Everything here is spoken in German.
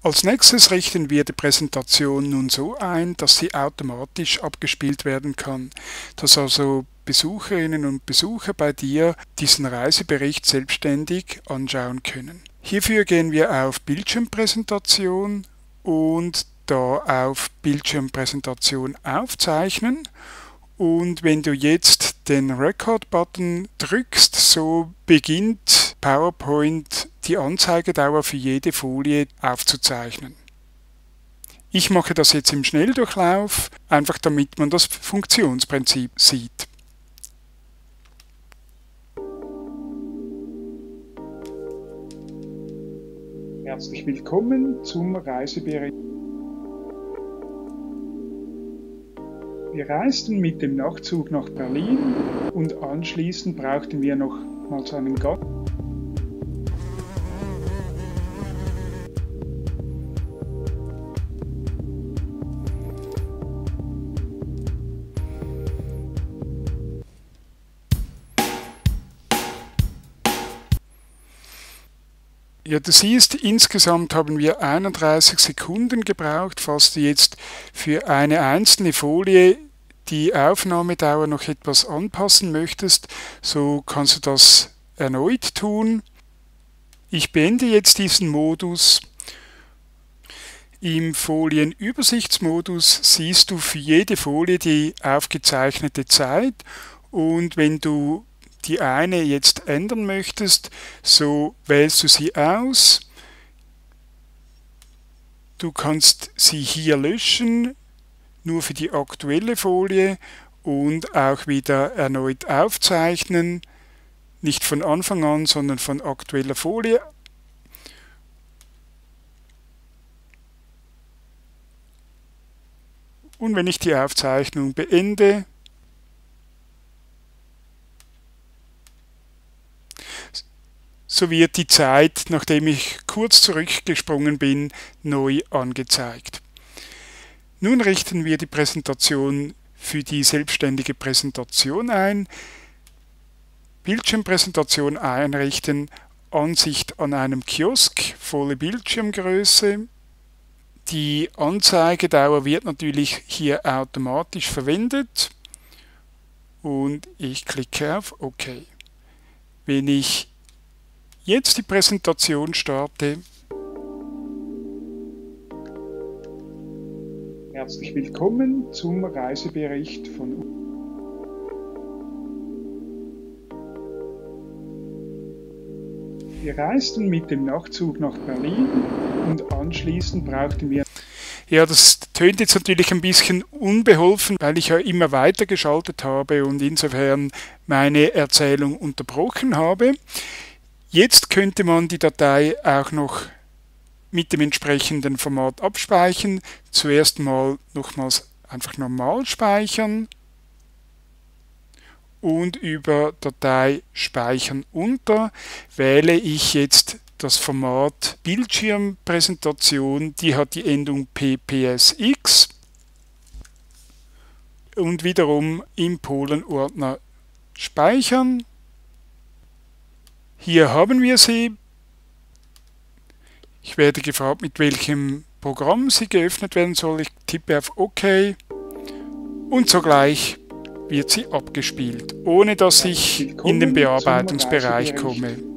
Als nächstes richten wir die Präsentation nun so ein, dass sie automatisch abgespielt werden kann, dass also Besucherinnen und Besucher bei dir diesen Reisebericht selbstständig anschauen können. Hierfür gehen wir auf Bildschirmpräsentation und da auf Bildschirmpräsentation aufzeichnen und wenn du jetzt den Record-Button drückst, so beginnt PowerPoint die Anzeigedauer für jede Folie aufzuzeichnen. Ich mache das jetzt im Schnelldurchlauf, einfach damit man das Funktionsprinzip sieht. Herzlich willkommen zum Reisebericht. Wir reisten mit dem Nachtzug nach Berlin und anschließend brauchten wir noch mal zu einem Gast. Ja, du siehst, insgesamt haben wir 31 Sekunden gebraucht, falls du jetzt für eine einzelne Folie die Aufnahmedauer noch etwas anpassen möchtest, so kannst du das erneut tun. Ich beende jetzt diesen Modus. Im Folienübersichtsmodus siehst du für jede Folie die aufgezeichnete Zeit und wenn du die eine jetzt ändern möchtest, so wählst du sie aus. Du kannst sie hier löschen, nur für die aktuelle Folie und auch wieder erneut aufzeichnen. Nicht von Anfang an, sondern von aktueller Folie. Und wenn ich die Aufzeichnung beende, so wird die Zeit, nachdem ich kurz zurückgesprungen bin, neu angezeigt. Nun richten wir die Präsentation für die selbstständige Präsentation ein. Bildschirmpräsentation einrichten, Ansicht an einem Kiosk, volle Bildschirmgröße. Die Anzeigedauer wird natürlich hier automatisch verwendet und ich klicke auf OK. Wenn ich jetzt die Präsentation starte. Herzlich willkommen zum Reisebericht von Wir reisten mit dem Nachtzug nach Berlin und anschließend brauchten wir ja, das tönt jetzt natürlich ein bisschen unbeholfen, weil ich ja immer weiter geschaltet habe und insofern meine Erzählung unterbrochen habe. Jetzt könnte man die Datei auch noch mit dem entsprechenden Format abspeichern. Zuerst mal nochmals einfach normal speichern und über Datei speichern unter wähle ich jetzt das Format Bildschirmpräsentation, die hat die Endung PPSX und wiederum im Polenordner speichern hier haben wir sie. Ich werde gefragt, mit welchem Programm sie geöffnet werden soll. Ich tippe auf OK und sogleich wird sie abgespielt, ohne dass ich in den Bearbeitungsbereich komme.